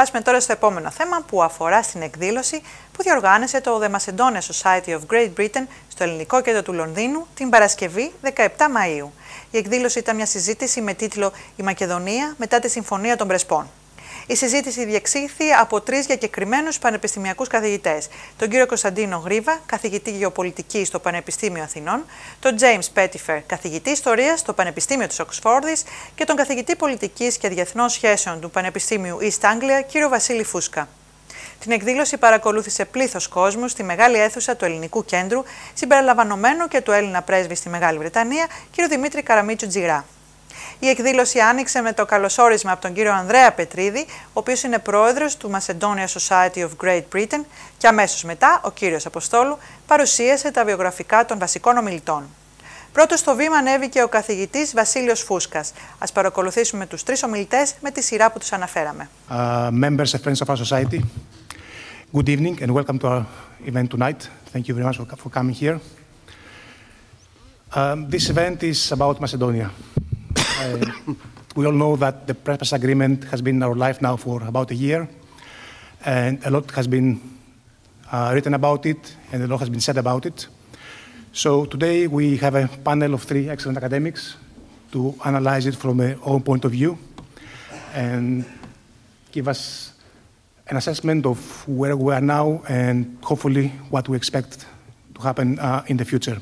περάσουμε τώρα στο επόμενο θέμα που αφορά στην εκδήλωση που διοργάνωσε το The Macedonia Society of Great Britain στο ελληνικό κέντρο του Λονδίνου την Παρασκευή 17 Μαΐου. Η εκδήλωση ήταν μια συζήτηση με τίτλο «Η Μακεδονία μετά τη Συμφωνία των Πρεσπών». Η συζήτηση διεξήχθη από τρεις διακεκριμένου πανεπιστημιακούς καθηγητές. Τον κύριο Κωνσταντίνο Γρίβα, καθηγητή Γεωπολιτική στο Πανεπιστήμιο Αθηνών, τον James Pettifer, καθηγητή Ιστορίας στο Πανεπιστήμιο της Οξφόρδης και τον καθηγητή Πολιτικής και Διεθνών Σχέσεων του Πανεπιστήμιου East Anglia, κύριο Βασίλη Φούσκα. Την εκδήλωση παρακολούθησε πλήθος κόσμου στη μεγάλη αίθουσα του Ελληνικού Κέντρου, συμπεριλαμβανομένου και του Έλληνα πρέσβη στη Μεγάλη Βρετανία, κύριο Δημήτρη Καραμίτσου Τζιγρά. Η εκδήλωση άνοιξε με το καλωσόρισμα από τον κύριο Ανδρέα Πετρίδη, ο οποίος είναι πρόεδρος του Macedonia Society of Great Britain, και αμέσως μετά ο κύριος Αποστόλου παρουσίασε τα βιογραφικά των βασικών ομιλητών. Πρώτος στο βήμα ανέβηκε ο καθηγητής Βασίλειος Φούσκας. Α παρακολουθήσουμε τους τρεις ομιλητές με τη σειρά που τους αναφέραμε. Uh, members and friends of our society, good evening and welcome to our event tonight. Thank you very much for coming here. Um, this event is about Macedonia. Uh, we all know that the Prespas Agreement has been in our life now for about a year, and a lot has been uh, written about it, and a lot has been said about it. So today we have a panel of three excellent academics to analyze it from their own point of view and give us an assessment of where we are now and hopefully what we expect to happen uh, in the future.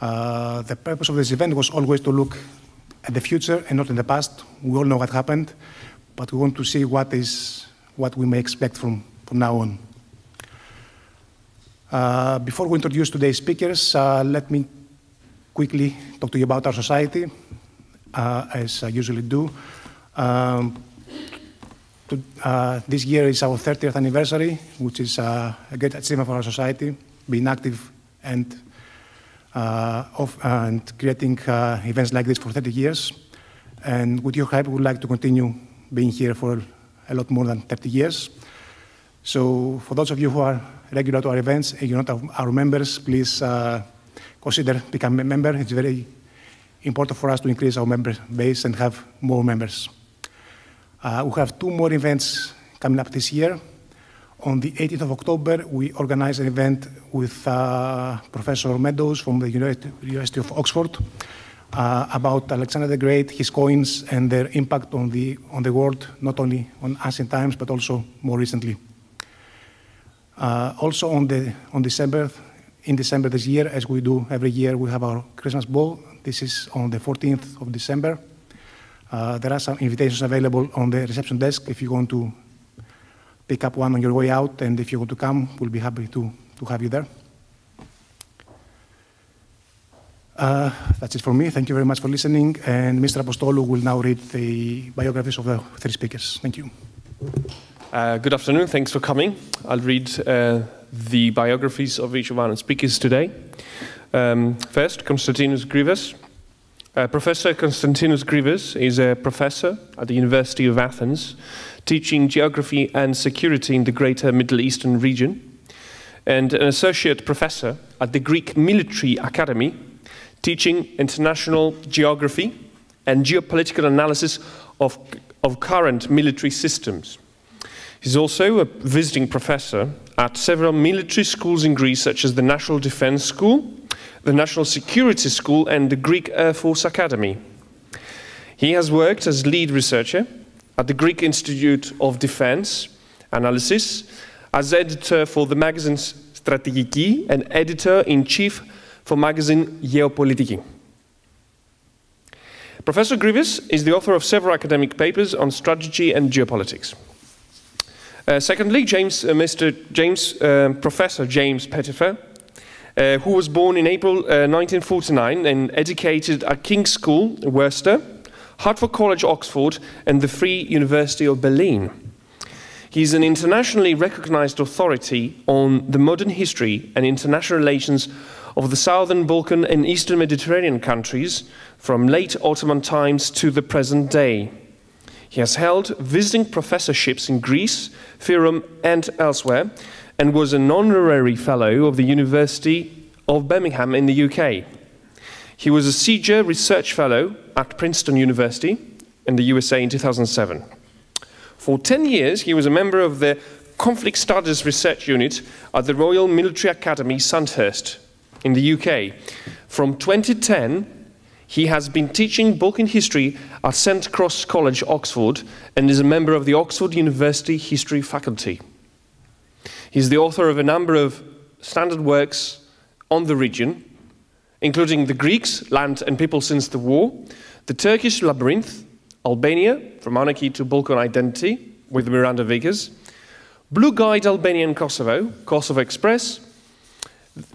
Uh, the purpose of this event was always to look at the future and not in the past. We all know what happened, but we want to see what is what we may expect from, from now on. Uh, before we introduce today's speakers, uh, let me quickly talk to you about our society, uh, as I usually do. Um, to, uh, this year is our 30th anniversary, which is uh, a great achievement for our society, being active and of, and creating uh, events like this for 30 years. And with your help, we would like to continue being here for a lot more than 30 years. So for those of you who are regular to our events and you're not our members, please uh, consider becoming a member. It's very important for us to increase our member base and have more members. Uh, we have two more events coming up this year. On the 18th of October, we organized an event with uh, Professor Meadows from the University of Oxford uh, about Alexander the Great, his coins, and their impact on the, on the world, not only on ancient times, but also more recently. Uh, also on, the, on December, in December this year, as we do every year, we have our Christmas ball. This is on the 14th of December. Uh, there are some invitations available on the reception desk if you want to pick up one on your way out, and if you want to come, we'll be happy to, to have you there. Uh, that's it for me. Thank you very much for listening. And Mr. Apostolou will now read the biographies of the three speakers. Thank you. Uh, good afternoon. Thanks for coming. I'll read uh, the biographies of each of our speakers today. Um, first, Konstantinos Grivas. Uh, professor Konstantinos Grivas is a professor at the University of Athens teaching geography and security in the greater Middle Eastern region, and an associate professor at the Greek Military Academy, teaching international geography and geopolitical analysis of, of current military systems. He's also a visiting professor at several military schools in Greece, such as the National Defense School, the National Security School, and the Greek Air Force Academy. He has worked as lead researcher at the Greek Institute of Defense Analysis as editor for the magazine Strategiki and editor-in-chief for magazine Geopolitiki. Professor Grivas is the author of several academic papers on strategy and geopolitics. Uh, secondly, James, uh, Mr. James, uh, Professor James Pettifer, uh, who was born in April 1949 uh, and educated at King's School, Worcester, Hertford College, Oxford, and the Free University of Berlin. He's an internationally recognized authority on the modern history and international relations of the Southern Balkan and Eastern Mediterranean countries from late Ottoman times to the present day. He has held visiting professorships in Greece, Fyrom, and elsewhere, and was an honorary fellow of the University of Birmingham in the UK. He was a Seeger Research Fellow at Princeton University in the USA in 2007. For 10 years, he was a member of the Conflict Studies Research Unit at the Royal Military Academy, Sandhurst, in the UK. From 2010, he has been teaching Balkan history at St. Cross College, Oxford, and is a member of the Oxford University History faculty. He's the author of a number of standard works on the region, including The Greeks, Land and People Since the War, The Turkish Labyrinth, Albania, From Anarchy to Balkan Identity, with Miranda Vickers, Blue Guide Albania and Kosovo, Kosovo Express,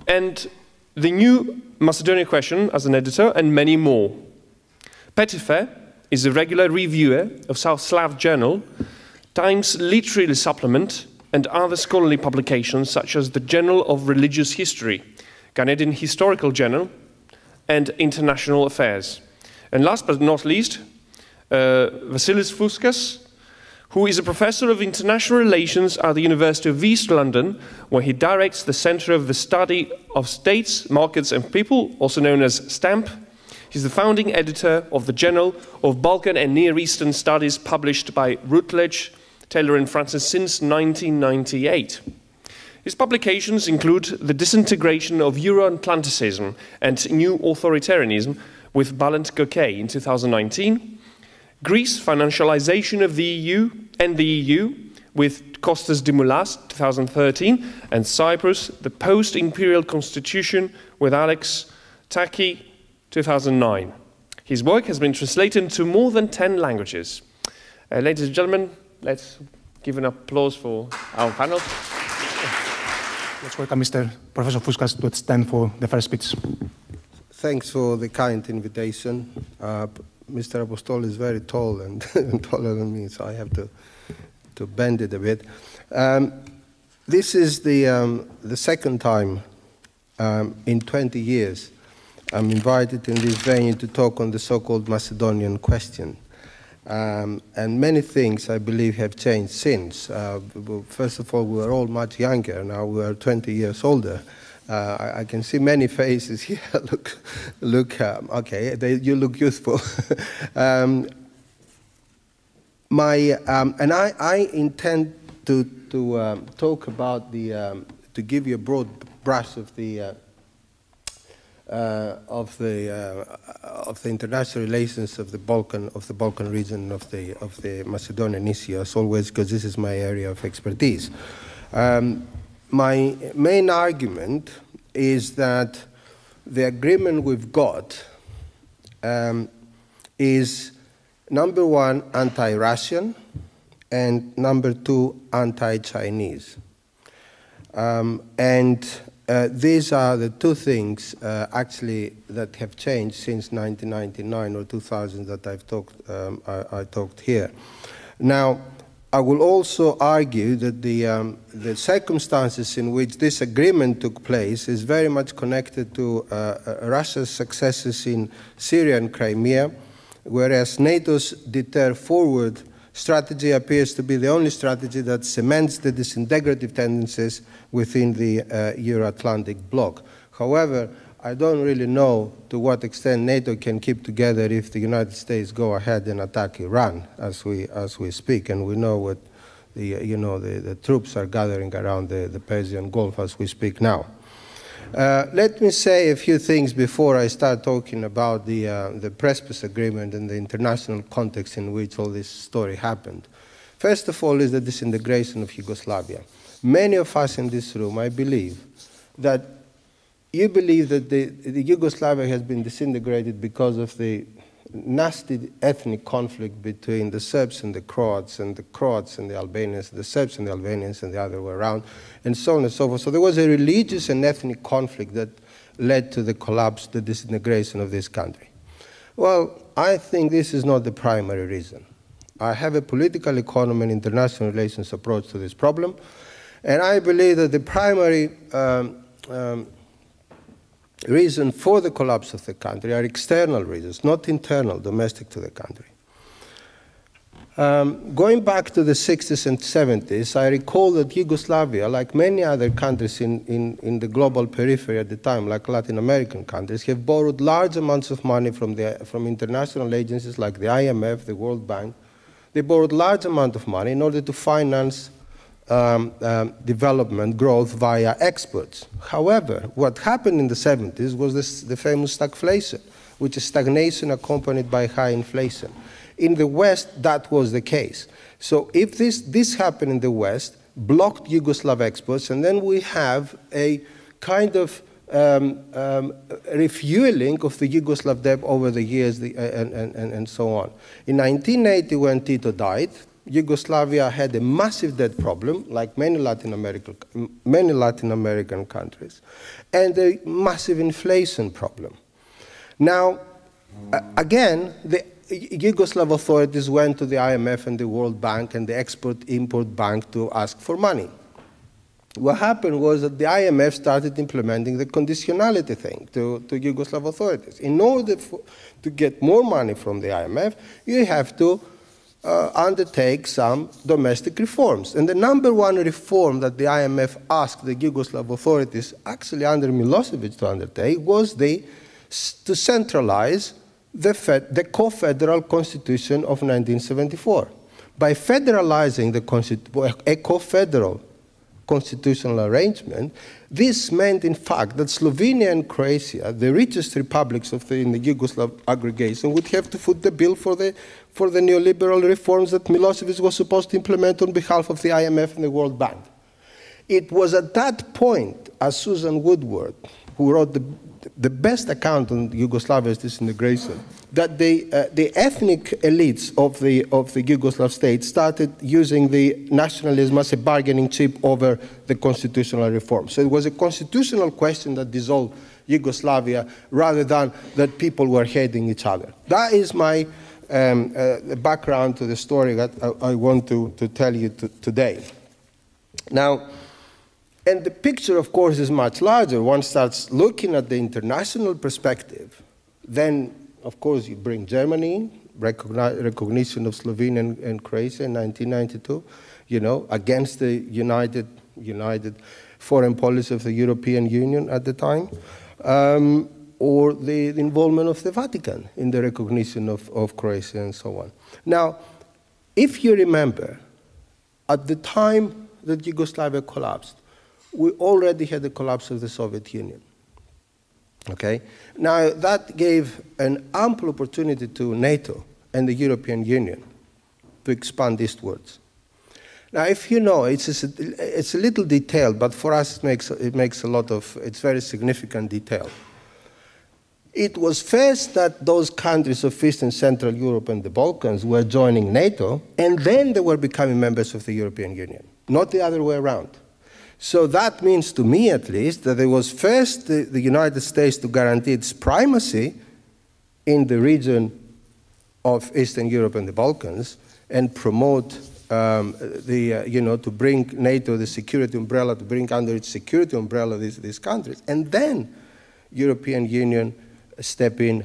and The New Macedonia Question as an editor, and many more. Pettifer is a regular reviewer of South Slav Journal, Times Literary Supplement, and other scholarly publications such as the Journal of Religious History, Canadian Historical Journal, and International Affairs. And last but not least, uh, Vasilis Fouskas, who is a professor of international relations at the University of East London, where he directs the Centre of the Study of States, Markets and People, also known as STAMP. He's the founding editor of the Journal of Balkan and Near Eastern Studies, published by Routledge, Taylor and Francis since 1998. His publications include The Disintegration of Euro-Atlanticism and New Authoritarianism with Bülent Gökay in 2019, Greece, Financialization of the EU and the EU with Kostas Dimoulas 2013, and Cyprus, The Post-Imperial Constitution with Alex Tackie 2009. His work has been translated into more than 10 languages. Uh, ladies and gentlemen, let's give an applause for our panel. Let's welcome Mr. Professor Fouskas to stand for the first speech. Thanks for the kind invitation. Uh, Mr. Apostol is very tall and taller than me, so I have to, to bend it a bit. Um, this is the, um, the second time um, in 20 years I'm invited in this venue to talk on the so-called Macedonian question. Um, and many things, I believe, have changed since. Uh, first of all, we were all much younger. Now we are 20 years older. Uh, I, I, can see many faces here. look, look. Um, okay, they, you look youthful. um, my um, and I, I intend to to um, talk about the um, to give you a broad brush of the uh, uh, of the uh, of the international relations of the Balkan of the Balkan region of the of the Macedonian issue as always because this is my area of expertise. Um, my main argument is that the agreement we've got um, is number one anti-Russian and number two anti-Chinese. Um, and uh, these are the two things uh, actually that have changed since 1999 or 2000 that I've talked, um, I, I, talked here. Now, I will also argue that the, um, the circumstances in which this agreement took place is very much connected to uh, uh Russia's successes in Syria and Crimea, whereas NATO's deter forward strategy appears to be the only strategy that cements the disintegrative tendencies within the uh, Euro-Atlantic bloc. However, I don't really know to what extent NATO can keep together if the United States go ahead and attack Iran as we, as we speak, and we know what the, you know, the, the troops are gathering around the, the Persian Gulf as we speak now. Uh, let me say a few things before I start talking about the, uh, the Prespas Agreement and the international context in which all this story happened. First of all is the disintegration of Yugoslavia. Many of us in this room, I believe, that you believe that the, the Yugoslavia has been disintegrated because of the nasty ethnic conflict between the Serbs and the Croats, and the Croats and the Albanians, the Serbs and the Albanians, and the other way around, and so on and so forth. So there was a religious and ethnic conflict that led to the collapse, the disintegration of this country. Well, I think this is not the primary reason. I have a political economy and international relations approach to this problem, and I believe that the primary um, um, reason for the collapse of the country are external reasons, not internal, domestic to the country. Um, going back to the 60s and 70s, I recall that Yugoslavia, like many other countries in, in, in the global periphery at the time, like Latin American countries, have borrowed large amounts of money from, the, from international agencies like the IMF, the World Bank, They borrowed large amount of money in order to finance um, um, development growth via exports. However, what happened in the 70s was this, the famous stagflation, which is stagnation accompanied by high inflation. In the West, that was the case. So if this, this happened in the West, blocked Yugoslav exports, and then we have a kind of um, um, refueling of the Yugoslav debt over the years the, uh, and, and, and so on. In 1980, when Tito died, Yugoslavia had a massive debt problem, like many Latin, American, many Latin American countries, and a massive inflation problem. Now, again, the Yugoslav authorities went to the IMF and the World Bank and the Export-Import Bank to ask for money. What happened was that the IMF started implementing the conditionality thing to, to Yugoslav authorities. In order for, to get more money from the IMF, you have to uh, undertake some domestic reforms. And the number one reform that the IMF asked the Yugoslav authorities, actually under Milosevic, to undertake was the, to centralize the, fed, the co-federal constitution of 1974. By federalizing the a co-federal constitutional arrangement, this meant, in fact, that Slovenia and Croatia, the richest republics of the, in the Yugoslav aggregation, would have to foot the bill for the, for the neoliberal reforms that Milosevic was supposed to implement on behalf of the IMF and the World Bank. It was at that point, as Susan Woodward, who wrote the the best account on Yugoslavia's disintegration, that the, uh, the ethnic elites of the, of the Yugoslav state started using the nationalism as a bargaining chip over the constitutional reform. So it was a constitutional question that dissolved Yugoslavia rather than that people were hating each other. That is my um, uh, background to the story that I, I want to, to tell you today. Now, and the picture, of course, is much larger. One starts looking at the international perspective. Then, of course, you bring Germany in, recognition of Slovenia and, and, Croatia in 1992, you know, against the united, united foreign policy of the European Union at the time, um, or the, the, involvement of the Vatican in the recognition of, of Croatia and so on. Now, if you remember, at the time that Yugoslavia collapsed, we already had the collapse of the Soviet Union. Okay? Now, that gave an ample opportunity to NATO and the European Union to expand eastwards. Now, if you know, it's a, it's a little detailed, but for us it makes, it makes a lot of, it's very significant detail. It was first that those countries of Eastern Central Europe and the Balkans were joining NATO, and then they were becoming members of the European Union, not the other way around. So that means, to me at least, that it was first the, the United States to guarantee its primacy in the region of Eastern Europe and the Balkans and promote um, the, uh, you know, to bring NATO, the security umbrella, to bring under its security umbrella these, these countries. And then European Union step in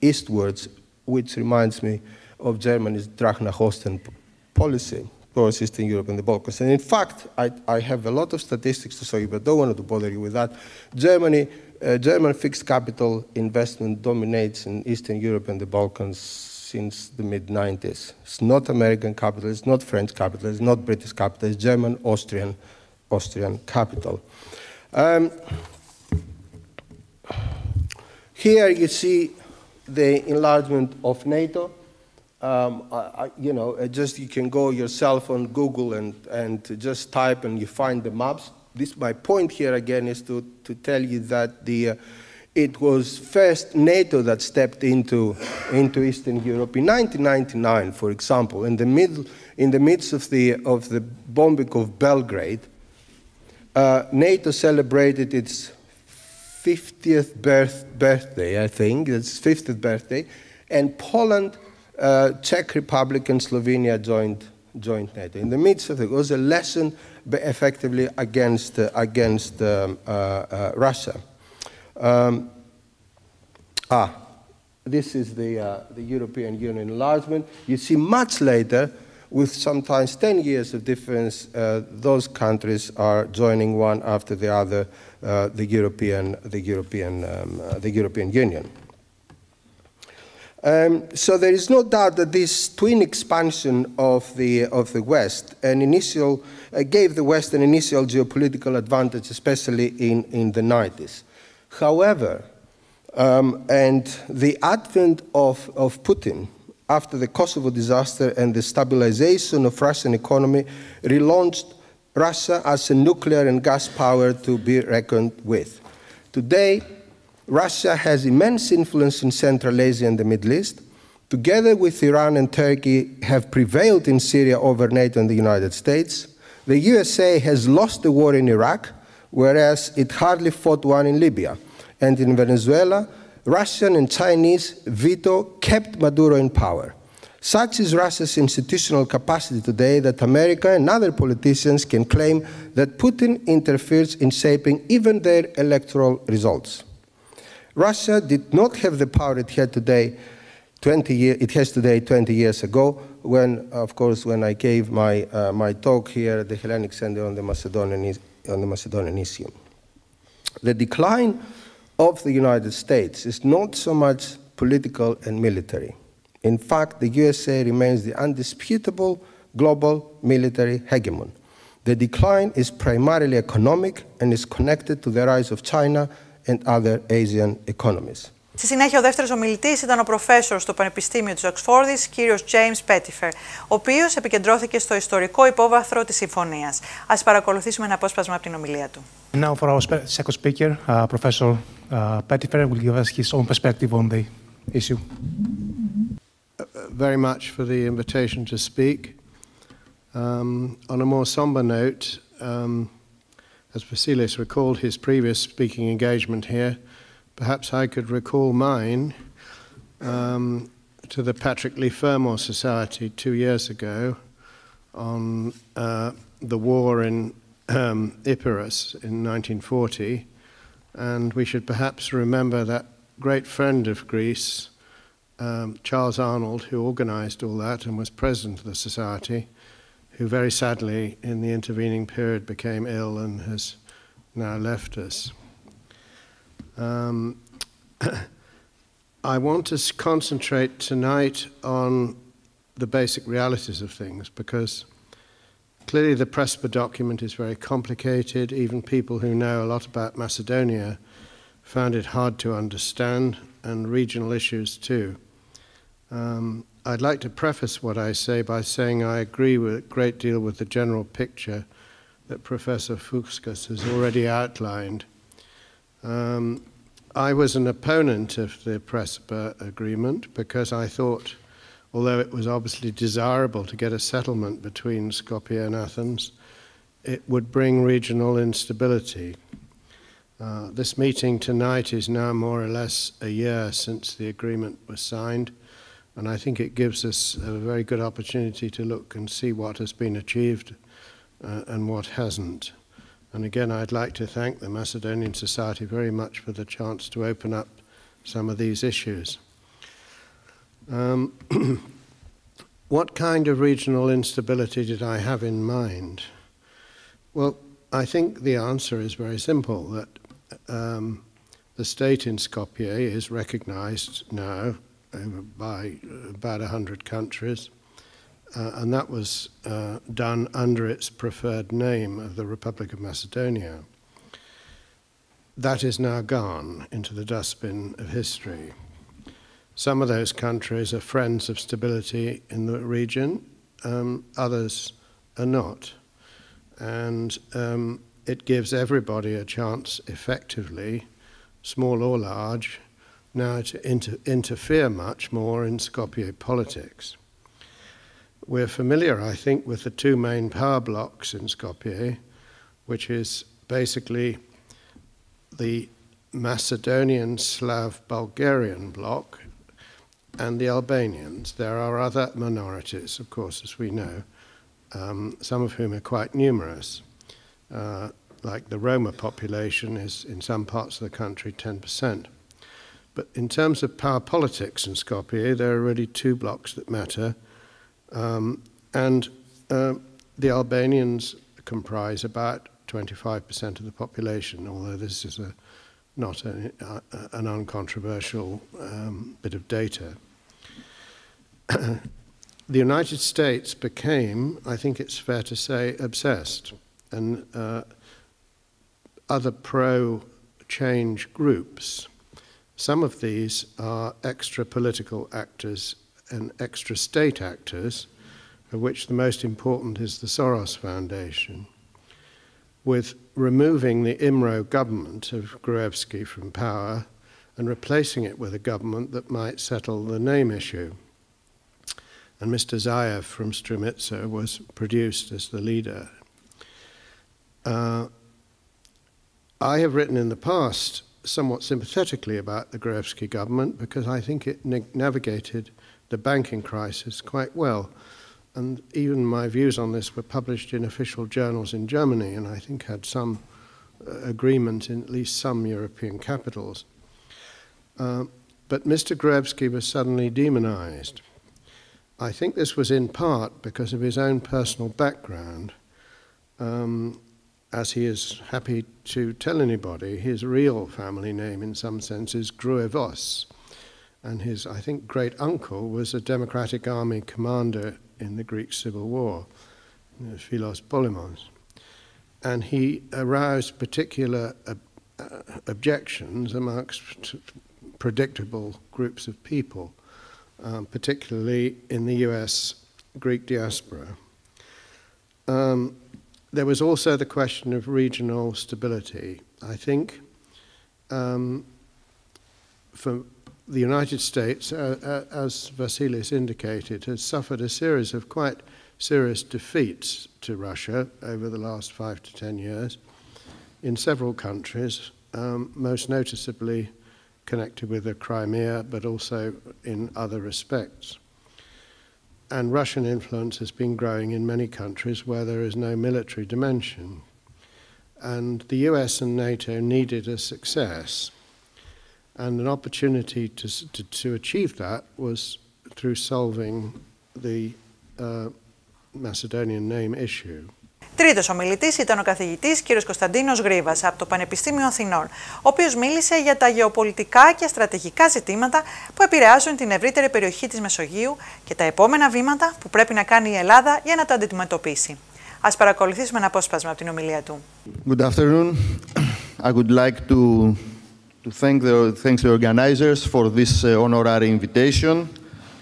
eastwards, which reminds me of Germany's Drang nach Osten policy towards Eastern Europe and the Balkans. And in fact, I, I have a lot of statistics to show you, but don't want to bother you with that. Germany, uh, German fixed capital investment dominates in Eastern Europe and the Balkans since the mid 90s. It's not American capital, it's not French capital, it's not British capital, it's German, Austrian, Austrian capital. Um, here you see the enlargement of NATO. Um, I, you know, just you can go yourself on Google and, and just type and you find the maps. This, my point here again is to, to tell you that the, uh, it was first NATO that stepped into, into Eastern Europe in 1999, for example, in the, middle, in the midst of the, of the bombing of Belgrade. Uh, NATO celebrated its 50th birth, birthday, I think, its 50th birthday, and Poland uh, Czech Republic and Slovenia joined, joined NATO. In the midst of it, it was a lesson effectively against, uh, against um, uh, uh, Russia. Um, ah, this is the, uh, the European Union enlargement. You see much later, with sometimes 10 years of difference, uh, those countries are joining one after the other the European, the European, um, the European Union. Um, so there is no doubt that this twin expansion of the, of the West an initial, uh, gave the West an initial geopolitical advantage, especially in, in the 90s. However, um, and the advent of, of Putin after the Kosovo disaster and the stabilization of Russian economy relaunched Russia as a nuclear and gas power to be reckoned with. Today, Russia has immense influence in Central Asia and the Middle East. Together with Iran and Turkey, have prevailed in Syria over NATO and the United States. The USA has lost the war in Iraq, whereas it hardly fought one in Libya. And in Venezuela, Russian and Chinese veto kept Maduro in power. Such is Russia's institutional capacity today that America and other politicians can claim that Putin interferes in shaping even their electoral results. Russia did not have the power it had today 20 year, it has today 20 years ago when, of course, when I gave my, uh, my talk here at the Hellenic Center on the, Macedonian, on the Macedonian issue. The decline of the United States is not so much political and military. In fact, the USA remains the undisputable global military hegemon. The decline is primarily economic and is connected to the rise of China Στη συνέχεια, ο δεύτερος ομιλητής ήταν ο προφέσορ στο Πανεπιστήμιο της Οξφόρδης, κύριος Τζέιμ Πέτιφερ, ο οποίος επικεντρώθηκε στο ιστορικό υπόβαθρο της συμφωνίας. Α παρακολουθήσουμε ένα απόσπασμα από την ομιλία του. Now for our second speaker, uh, Professor uh, Pettifer will give us his own perspective on the issue. Uh, very much for the invitation to speak. Um, on a more somber note, um, as Vasilis recalled his previous speaking engagement here, perhaps I could recall mine um, to the Patrick Leigh Fermor Society two years ago on uh, the war in um, Epirus in 1940. And we should perhaps remember that great friend of Greece, um, Charles Arnold, who organized all that and was president of the society, who very sadly in the intervening period became ill and has now left us. Um, I want to concentrate tonight on the basic realities of things because clearly the Prespa document is very complicated. Even people who know a lot about Macedonia found it hard to understand, and regional issues too. Um, I'd like to preface what I say by saying I agree with a great deal with the general picture that Professor Fouskas has already outlined. Um, I was an opponent of the Prespa agreement because I thought, although it was obviously desirable to get a settlement between Skopje and Athens, it would bring regional instability. Uh, this meeting tonight is now more or less a year since the agreement was signed. And I think it gives us a very good opportunity to look and see what has been achieved uh, and what hasn't. And again, I'd like to thank the Macedonian Society very much for the chance to open up some of these issues. Um, what kind of regional instability did I have in mind? Well, I think the answer is very simple that um, the state in Skopje is recognized now by about 100 countries. Uh, and that was uh, done under its preferred name of the Republic of Macedonia. That is now gone into the dustbin of history. Some of those countries are friends of stability in the region, um, others are not. And um, it gives everybody a chance, effectively, small or large, now to inter interfere much more in Skopje politics. We're familiar, I think, with the two main power blocks in Skopje, which is basically the Macedonian Slav Bulgarian bloc and the Albanians. There are other minorities, of course, as we know, um, some of whom are quite numerous. Uh, like the Roma population is in some parts of the country 10%. But in terms of power politics in Skopje, there are really two blocks that matter. Um, and uh, the Albanians comprise about 25% of the population, although this is a, not a, a, an uncontroversial um, bit of data. the United States became, I think it's fair to say, obsessed. And uh, other pro change groups, some of these are extra political actors and extra state actors, of which the most important is the Soros Foundation, with removing the IMRO government of Gruevski from power and replacing it with a government that might settle the name issue. And Mr. Zayev from Strumitsa was produced as the leader. Uh, I have written in the past somewhat sympathetically about the Gruevski government because I think it navigated the banking crisis quite well. And even my views on this were published in official journals in Germany, and I think had some uh, agreement in at least some European capitals. Uh, but Mr. Gruevski was suddenly demonized. I think this was in part because of his own personal background. Um, as he is happy to tell anybody, his real family name, in some sense, is Gruevos. And his, I think, great uncle was a Democratic Army commander in the Greek Civil War, Philos Polemos. And he aroused particular ob uh, objections amongst predictable groups of people, um, particularly in the US Greek diaspora. Um, there was also the question of regional stability. I think um, for the United States, uh, uh, as Vasilis indicated, has suffered a series of quite serious defeats to Russia over the last five to ten years in several countries, um, most noticeably connected with the Crimea, but also in other respects. And Russian influence has been growing in many countries where there is no military dimension. And the US and NATO needed a success. And an opportunity to, to, to achieve that was through solving the uh, Macedonian name issue. Τρίτος ομιλητής ήταν ο καθηγητής κ. Κωνσταντίνος Γρήβα από το Πανεπιστήμιο Αθηνών, ο οποίος μίλησε για τα γεωπολιτικά και στρατηγικά ζητήματα που επηρεάζουν την ευρύτερη περιοχή της Μεσογείου και τα επόμενα βήματα που πρέπει να κάνει η Ελλάδα για να τα αντιμετωπίσει. Α παρακολουθήσουμε ένα απόσπασμα από την ομιλία του. Good afternoon. I would like to, to thank the, thank the organizers for this uh, honorary invitation.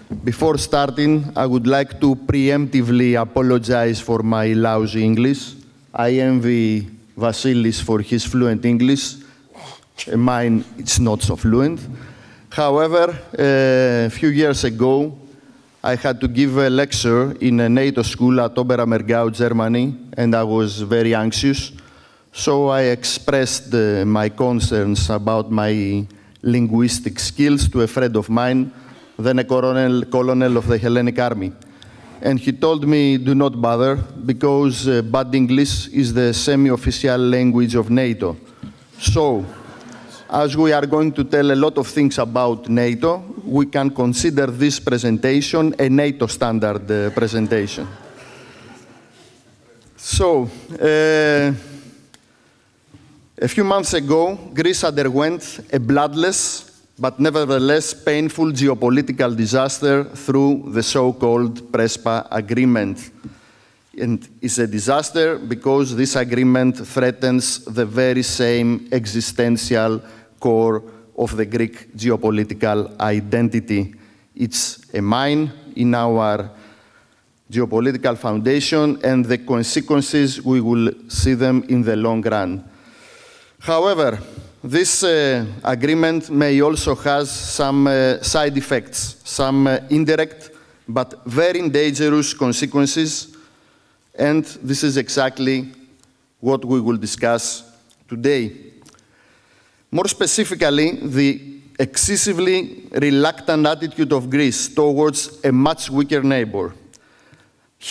Before starting, I would like to preemptively apologize for my lousy English. I envy Vasilis for his fluent English. Mine, it's not so fluent. However, a few years ago, I had to give a lecture in a NATO school at Oberammergau, Germany, and I was very anxious. So I expressed uh, my concerns about my linguistic skills to a friend of mine then a colonel, colonel of the Hellenic Army. And he told me, do not bother, because uh, bad English is the semi-official language of NATO. So, as we are going to tell a lot of things about NATO, we can consider this presentation a NATO standard uh, presentation. So, uh, a few months ago, Greece underwent a bloodless but nevertheless painful geopolitical disaster through the so-called Prespa agreement. And it's a disaster because this agreement threatens the very same existential core of the Greek geopolitical identity. It's a mine in our geopolitical foundation and the consequences, we will see them in the long run. However, this uh, agreement may also have some uh, side effects, some uh, indirect but very dangerous consequences, and this is exactly what we will discuss today. More specifically, the excessively reluctant attitude of Greece towards a much weaker neighbor,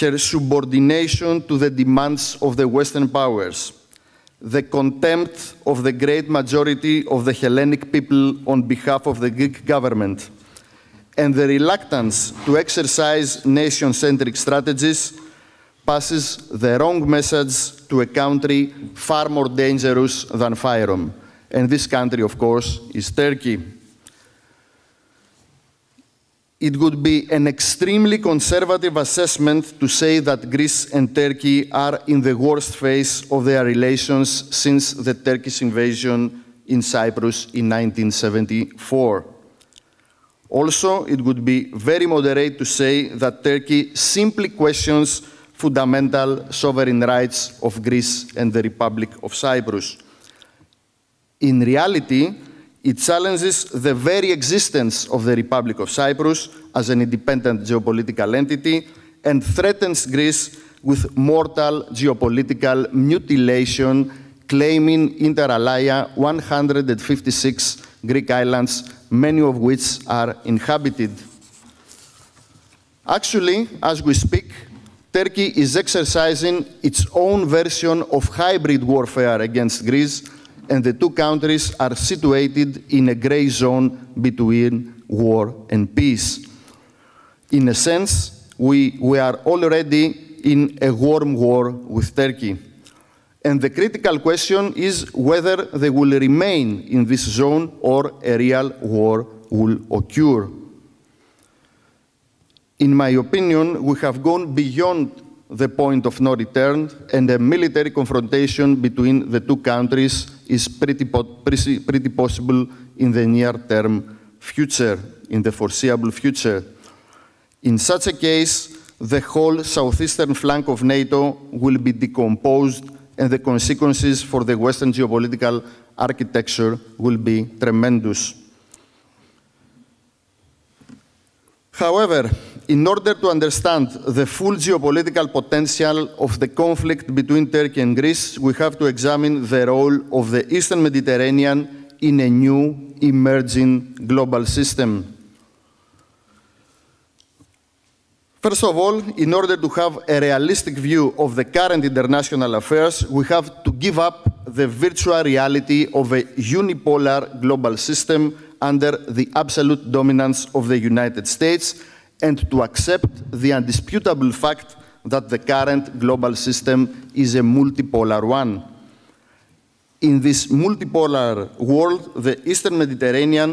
her subordination to the demands of the Western powers, the contempt of the great majority of the Hellenic people on behalf of the Greek government, and the reluctance to exercise nation-centric strategies passes the wrong message to a country far more dangerous than Fyrom. And this country, of course, is Turkey. It would be an extremely conservative assessment to say that Greece and Turkey are in the worst phase of their relations since the Turkish invasion in Cyprus in 1974. Also, it would be very moderate to say that Turkey simply questions fundamental sovereign rights of Greece and the Republic of Cyprus. In reality, it challenges the very existence of the Republic of Cyprus as an independent geopolitical entity and threatens Greece with mortal geopolitical mutilation, claiming inter alia 156 Greek islands, many of which are inhabited. Actually, as we speak, Turkey is exercising its own version of hybrid warfare against Greece, and the two countries are situated in a gray zone between war and peace. In a sense, we, we are already in a warm war with Turkey. And the critical question is whether they will remain in this zone or a real war will occur. In my opinion, we have gone beyond the point of no return, and a military confrontation between the two countries is pretty, pretty, pretty possible in the near term future, in the foreseeable future. In such a case, the whole southeastern flank of NATO will be decomposed, and the consequences for the Western geopolitical architecture will be tremendous. However, in order to understand the full geopolitical potential of the conflict between Turkey and Greece, we have to examine the role of the Eastern Mediterranean in a new emerging global system. First of all, in order to have a realistic view of the current international affairs, we have to give up the virtual reality of a unipolar global system under the absolute dominance of the United States and to accept the undisputable fact that the current global system is a multipolar one. In this multipolar world, the Eastern Mediterranean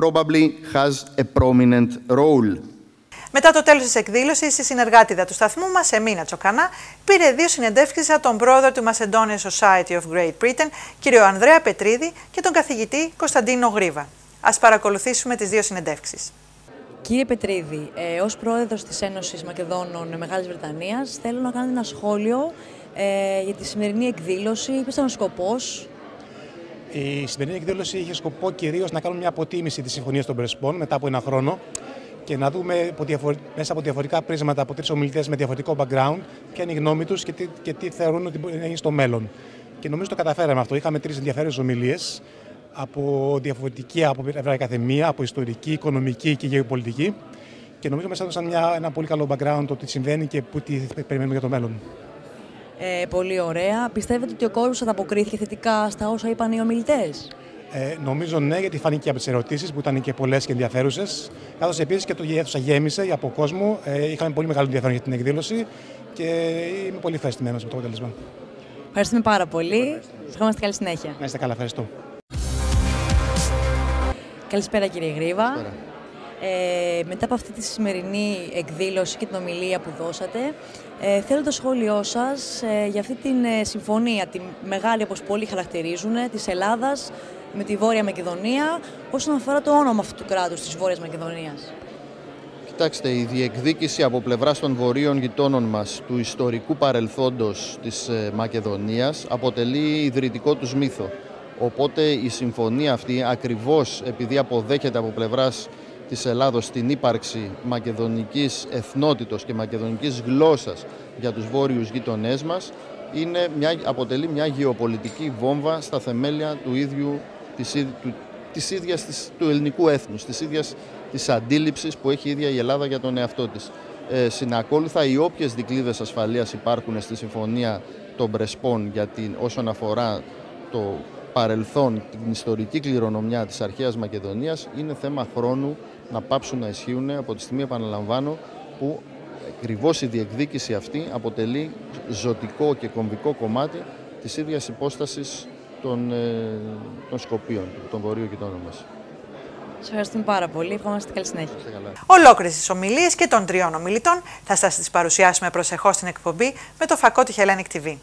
probably has a prominent role. Μετά το τέλος της εκδήλωσης, η συνεργάτηδα του σταθμού μας, Εμίνα Τσοκανά, πήρε δύο συνεντεύξεις από τον πρόεδρο του Macedonian Society of Great Britain, κύριο Ανδρέα Πετρίδη, και τον καθηγητή Κωνσταντίνο Γρίβα. Ας παρακολουθήσουμε τις δύο συνεντεύξεις. Κύριε Πετρίδη, ε, ως πρόεδρος της Ένωσης Μακεδόνων Μεγάλης Βρετανίας, θέλω να κάνετε ένα σχόλιο ε, για τη σημερινή εκδήλωση. Ποιος ήταν ο σκοπός; Η σημερινή εκδήλωση είχε σκοπό κυρίως να κάνουμε μια αποτίμηση της Συμφωνίας των Πρεσπών μετά από ένα χρόνο και να δούμε από μέσα από διαφορετικά πρίσματα από τρεις ομιλητές με διαφορετικό background ποια είναι η γνώμη τους και, τι, και τι θεωρούν ότι μπορεί να γίνει στο μέλλον. Και νομίζω το καταφέραμε αυτό. Είχαμε τρεις ενδιαφέρουσες ομιλίες από διαφορετική από πλευρά καθεμία, από ιστορική, οικονομική και γεωπολιτική. Και νομίζω μας έδωσαν μια, ένα πολύ καλό background το τι συμβαίνει και πού τι περιμένουμε για το μέλλον. Ε, πολύ ωραία. Πιστεύετε ότι ο κόσμος ανταποκρίθηκε θετικά στα όσα είπαν οι ομιλητές; Ε, νομίζω ναι, γιατί φάνηκε από τις ερωτήσεις που ήταν και πολλές και ενδιαφέρουσες. Καθώς επίσης και το αίθουσα γέμισε από κόσμο. Ε, είχαμε πολύ μεγάλο ενδιαφέρον για την εκδήλωση και είμαι πολύ ευχαριστημένος με το αποτέλεσμα. Ευχαριστούμε πάρα πολύ. Σας ευχόμαστε καλή συνέχεια. Να είστε καλά, ευχαριστώ. Καλησπέρα κύριε Γρήβα. Ε, μετά από αυτή τη σημερινή εκδήλωση και την ομιλία που δώσατε, ε, θέλω το σχόλιο σας ε, για αυτή την ε, συμφωνία, τη μεγάλη όπως πολλοί χαρακτηρίζουν, της Ελλάδας με τη Βόρεια Μακεδονία, όσον αφορά το όνομα αυτού του κράτους της Βόρειας Μακεδονίας. Κοιτάξτε, η διεκδίκηση από πλευράς των βορείων γειτόνων μας του ιστορικού παρελθόντος της ε, Μακεδονίας αποτελεί ιδρυτικό τους μύθο. Οπότε η συμφωνία αυτή, ακριβώς επειδή αποδέχεται από πλευράς της Ελλάδος την ύπαρξη μακεδονικής εθνότητος και μακεδονικής γλώσσας για τους βόρειους γείτονές μας, είναι μια, αποτελεί μια γεωπολιτική βόμβα στα θεμέλια του ίδιου, της, του, της ίδιας της, του ελληνικού έθνους, της ίδιας της αντίληψης που έχει η ίδια η Ελλάδα για τον εαυτό της. Ε, συνακόλουθα, οι όποιες δικλείδες ασφαλείας υπάρχουν στη Συμφωνία των Πρεσπών για την, όσον αφορά το παρελθόν, την ιστορική κληρονομιά της αρχαίας Μακεδονίας, είναι θέμα χρόνου να πάψουν να ισχύουν από τη στιγμή, επαναλαμβάνω, που ακριβώς η διεκδίκηση αυτή αποτελεί ζωτικό και κομβικό κομμάτι της ίδιας υπόστασης των, ε, των Σκοπίων, των βορείων γειτόνων μας. Σας ευχαριστούμε πάρα πολύ. Ευχόμαστε καλή συνέχεια. Ολόκληρες τις ομιλίες και των τριών ομιλητών θα σας τις παρουσιάσουμε προσεχώς στην εκπομπή με το φακό του Hellenic TV.